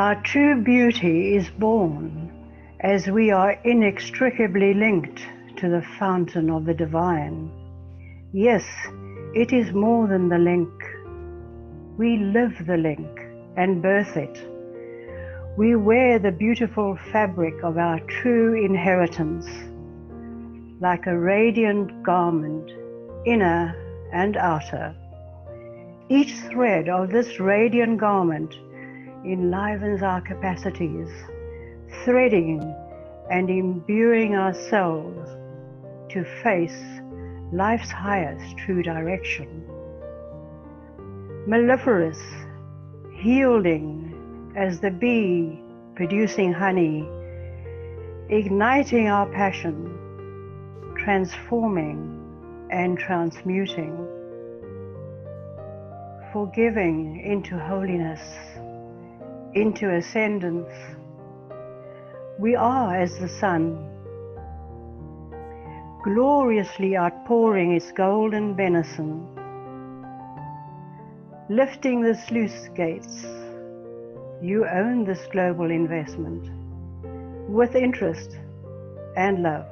Our true beauty is born as we are inextricably linked to the fountain of the divine. Yes, it is more than the link. We live the link and birth it. We wear the beautiful fabric of our true inheritance like a radiant garment, inner and outer. Each thread of this radiant garment enlivens our capacities, threading and imbuing ourselves to face life's highest true direction. Mellifluous, yielding as the bee producing honey, igniting our passion, transforming and transmuting, forgiving into holiness, into ascendance. We are as the sun, gloriously outpouring its golden benison, lifting the sluice gates. You own this global investment with interest and love.